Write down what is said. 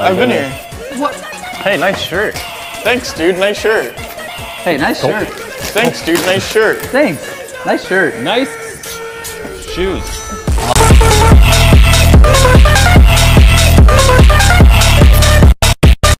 I've been here. What? Hey, nice shirt. Thanks, dude. Nice shirt. Hey, nice shirt. Thanks, dude. Nice shirt. Thanks. Nice shirt. Nice shoes.